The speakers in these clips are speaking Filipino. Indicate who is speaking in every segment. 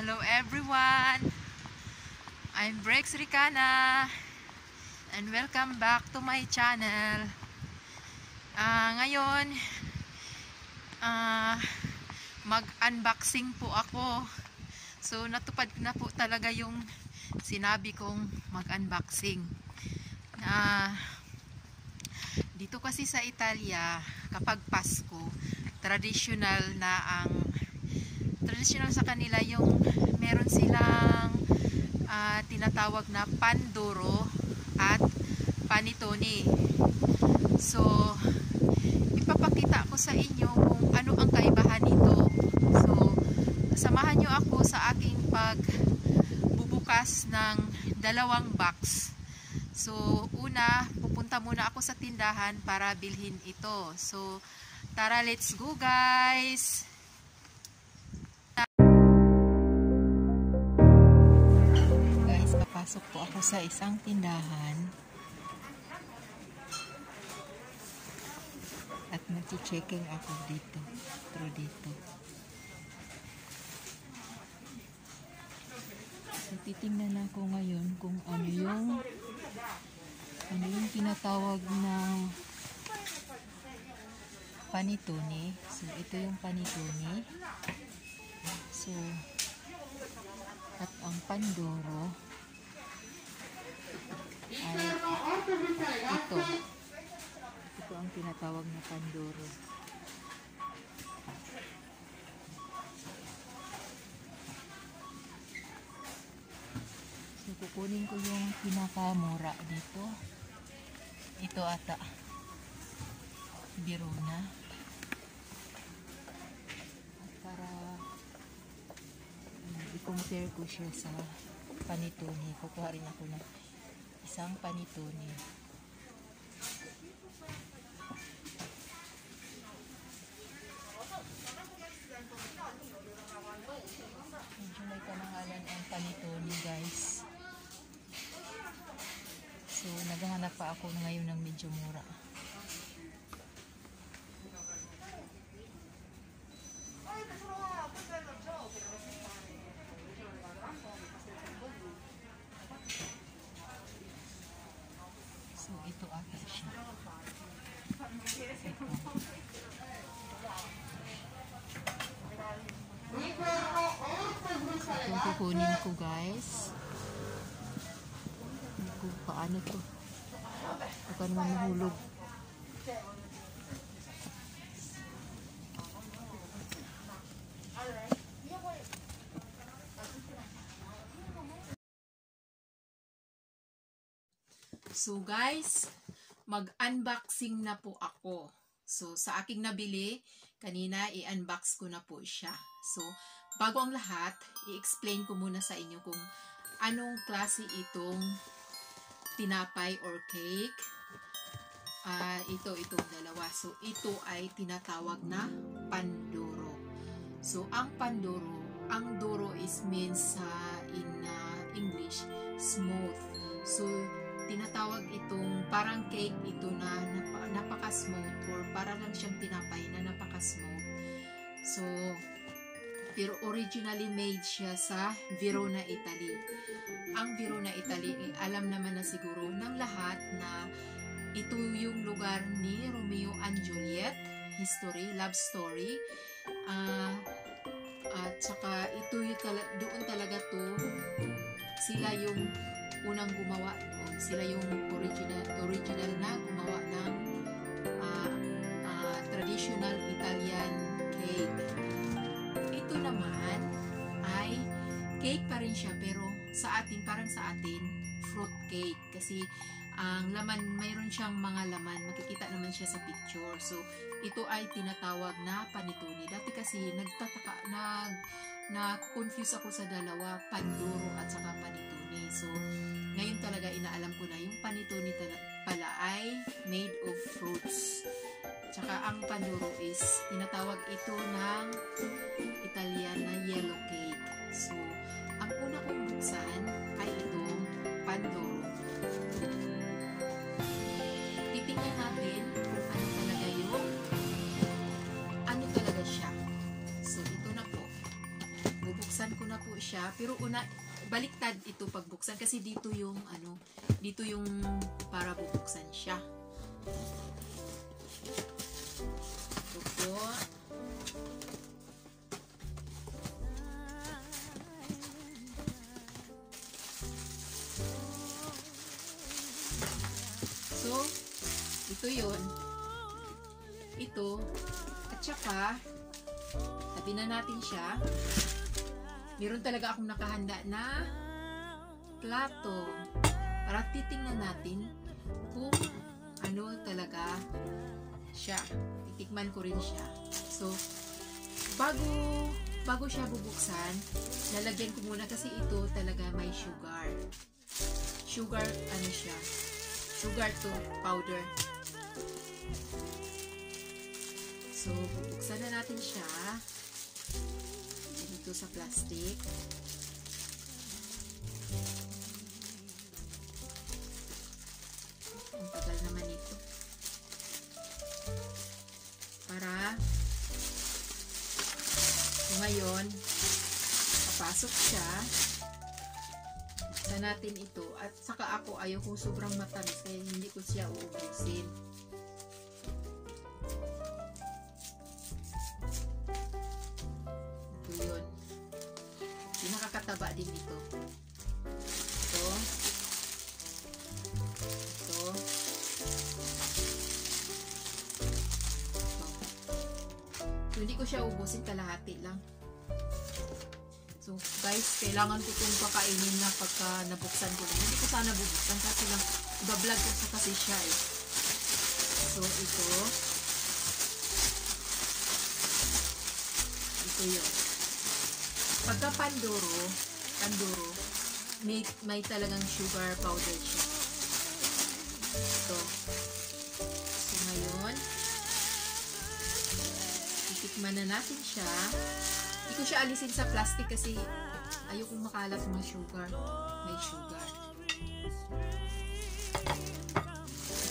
Speaker 1: Hello everyone! I'm Brex Ricana and welcome back to my channel. Ah, ngayon, ah, mag-unboxing po ako. So, natupad na po talaga yung sinabi kong mag-unboxing. Ah, dito kasi sa Italia, kapag Pasko, traditional na ang traditional sa kanila yung meron silang uh, tinatawag na panduro at panitone. So, ipapakita ko sa inyo kung ano ang kaibahan nito. So, samahan nyo ako sa aking pagbubukas ng dalawang box. So, una, pupunta muna ako sa tindahan para bilhin ito. So, tara, let's go guys! Papasok po ako sa isang tindahan. At mag-checking ako dito. Through dito. So, titingnan ako ngayon kung ano yung ano yung tinatawag na panitone. So, ito yung panitone. So, at ang pandoro ay ito. Ito ang tinatawag na pandoro. So, kukunin ko yung pinakamura dito. Ito ata. Biro na. At para um, i-compare ko siya sa panitone. Kukuha rin ako ng isang panitone. Medyo may kamangalan ang panitone guys. So, naghahanap pa ako ngayon ng medyo mura. So, ito ata siya. Ito. Itong kukunin ko guys. Ko paano to. Baka naman mahulog. So guys, mag-unboxing na po ako. So sa aking nabili, kanina i-unbox ko na po siya. So bago ang lahat, i-explain ko muna sa inyo kung anong klase itong tinapay or cake. Uh, ito, itong dalawa. So ito ay tinatawag na panduro. So ang panduro, ang duro is means uh, in uh, English, smooth. So tinatawag itong parang cake ito na nap napaka-smooth or para lang siyang tinapay na napaka-smooth. So, pero originally made siya sa Verona, Italy. Ang Verona, Italy, eh, alam naman na siguro ng lahat na ito yung lugar ni Romeo and Juliet, history, love story. Uh, at saka ito yung tala doon talaga to sila yung unang gumawa doon. Sila yung original original na gumawa ng rin siya pero sa atin, parang sa atin, fruit cake. Kasi ang laman, mayroon siyang mga laman. Makikita naman siya sa picture. So, ito ay tinatawag na panitone. Dati kasi nagtataka, nag, na-confuse ako sa dalawa, panduro at saka panitone. So, ngayon talaga inaalam ko na yung panitone pala ay made of fruits. Tsaka ang panduro is tinatawag ito ng Italian na yellow cake. So, kong buksan ay itong panduro. Titingnan natin kung ano talaga yung ano talaga siya. So, ito na po. Bubuksan ko na po siya. Pero una, baliktad ito pagbuksan kasi dito yung ano, dito yung para bubuksan siya. Ito po. Ito yun. Ito. At saka, tabi na natin siya. Meron talaga akong nakahanda na plato para titingnan natin kung ano talaga siya. Titikman ko rin siya. So, bago bago siya bubuksan, lalagyan ko muna kasi ito talaga may sugar. Sugar, ano siya? Sugar to powder. So, bubuksan na natin siya. Dito sa plastic. Ang tagal naman ito. Para ngayon, papasok siya. Buksan natin ito. At saka ako, ayaw ko sobrang matamis kaya hindi ko siya uubusin. Pinakakataba din ito. Ito. Ito. So, hindi ko siya ubusin kalahati lang. So, guys, kailangan ko itong kakainin na pagka nabuksan ko. Hindi ko sana bubuksan kasi lang iba-vlog ko sa kasi siya eh. So, ito. Ito yun. Pagka panduro, panduro, may, may talagang sugar powder siya. Ito. So, ngayon, titikman na natin siya. Hindi ko siya alisin sa plastic kasi ayokong makalat mga sugar. May sugar.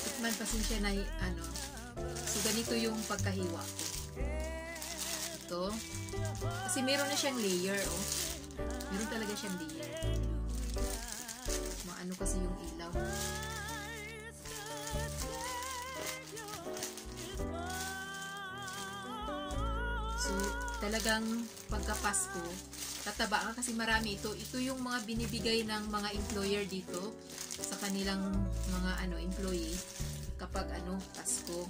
Speaker 1: Tikman pa sin siya na ano. So, ganito yung pagkahiwa ko. Ito. Kasi meron na siyang layer, oh. Meron talaga siyang layer. Maano kasi yung ilaw. So, talagang pagka-Pasko, tataba ka kasi marami ito. Ito yung mga binibigay ng mga employer dito sa kanilang mga ano employee kapag ano Pasko.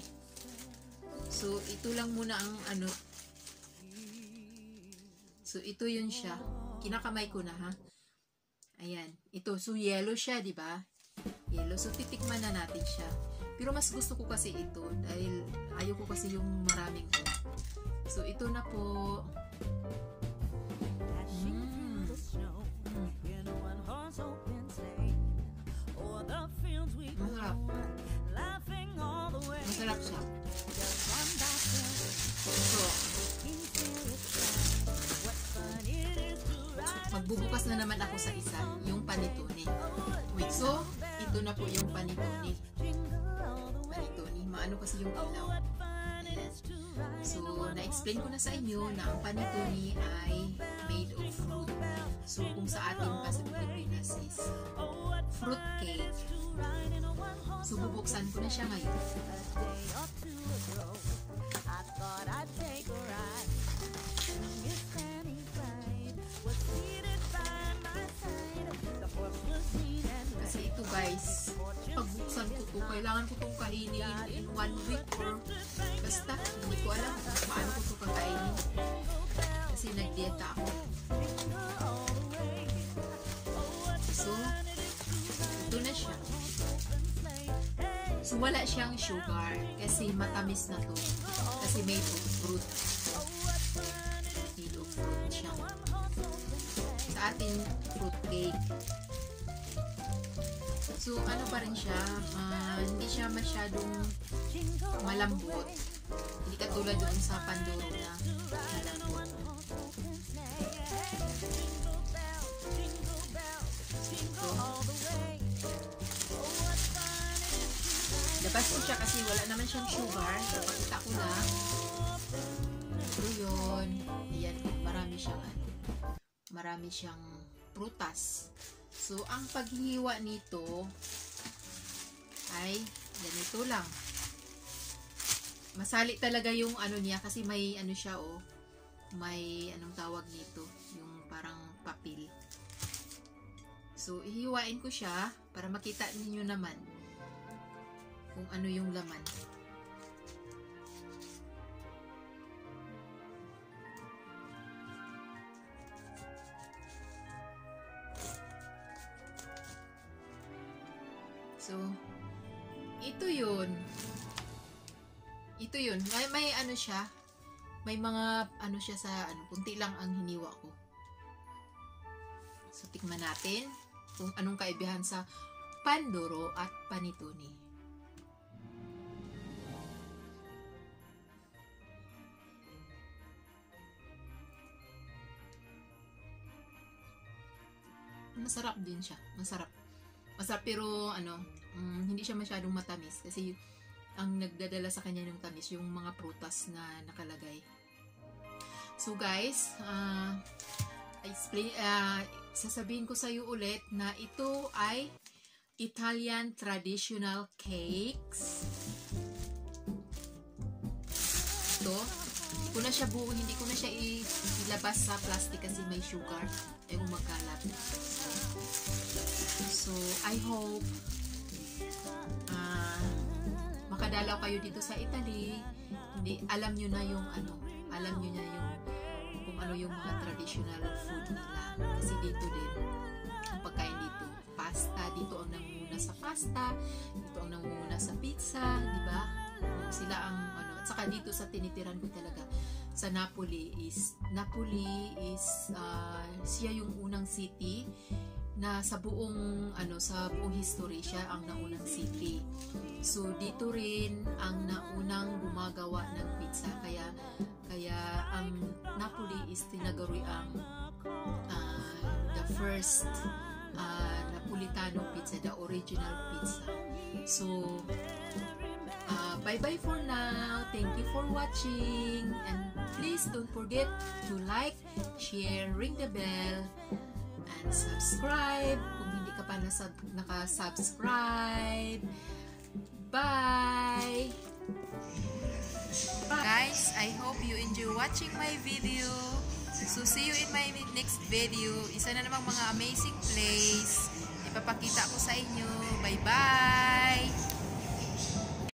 Speaker 1: So, ito lang muna ang ano So, ito yun siya. Kinakamay ko na, ha? Ayan. Ito. So, yellow siya, di ba? Yellow. So, titikman na natin siya. Pero mas gusto ko kasi ito dahil ayaw ko kasi yung maraming. So, ito na po. Magbubukas na naman ako sa isa, yung panitone. Wait, so, ito na po yung panitone. Panitone, maano kasi yung ilaw. Ayan. So, na-explain ko na sa inyo na ang panitone ay made of fruit. So, kung sa atin pa sa Pilipinas is fruit cake. So, bubuksan ko na siya ngayon. Kasi ito guys, pagbuksan ko to, kailangan ko itong kainin in one week or basta, hindi ko alam kung paano ko ito kakainin. Kasi nagdieta ako. So, ito na siya. So, wala siyang sugar kasi matamis na to. Kasi of fruit. Of fruit siya. Sa atin, fruit cake. So, ano pa rin siya, ah, hindi siya masyadong malambot. Hindi katulad doon sa panduro na malambot. Labas ko siya kasi wala naman siyang sugar. Napakita ko lang. So, yun. Ayan, marami siyang ano. marami siyang prutas. So, ang paghiwa nito ay ganito lang. Masali talaga yung ano niya kasi may ano siya oh. May anong tawag nito, yung parang papel. So, ihiwain ko siya para makita ninyo naman kung ano yung laman. So, ito yun. Ito yun. May, may ano siya. May mga ano siya sa ano. Kunti lang ang hiniwa ko. So, tikman natin kung anong kaibihan sa pandoro at panitoni. Masarap din siya. Masarap. Masarap pero ano, mm, hindi siya masyadong matamis kasi ang nagdadala sa kanya ng tamis yung mga prutas na nakalagay. So guys, uh, explain, uh, sasabihin ko sa iyo ulit na ito ay Italian traditional cakes. Ito, hindi na siya buo, hindi ko na siya ilabas sa plastic kasi may sugar. Ay magkalat. So, I hope uh, makadalaw kayo dito sa Italy. Hindi, alam nyo na yung ano, alam nyo na yung kung ano yung mga traditional food nila. Kasi dito din, ang pagkain dito, pasta, dito ang nangunguna sa pasta, dito ang nangunguna sa pizza, di ba? Sila ang ano, at saka dito sa tinitiran ko talaga sa Napoli is Napoli is uh, siya yung unang city na sa buong ano sa buong history siya ang naunang city. So dito rin ang naunang gumagawa ng pizza kaya kaya ang Napoli is tinaguri ang uh, the first uh, Napolitano pizza, the original pizza. So uh, bye bye for now. Thank you for watching and please don't forget to like, share, ring the bell and subscribe kung hindi ka pa nasa, naka-subscribe. Bye! Bye! Guys, I hope you enjoy watching my video. So, see you in my next video. Isa na namang mga amazing place. Ipapakita ko sa inyo. Bye-bye!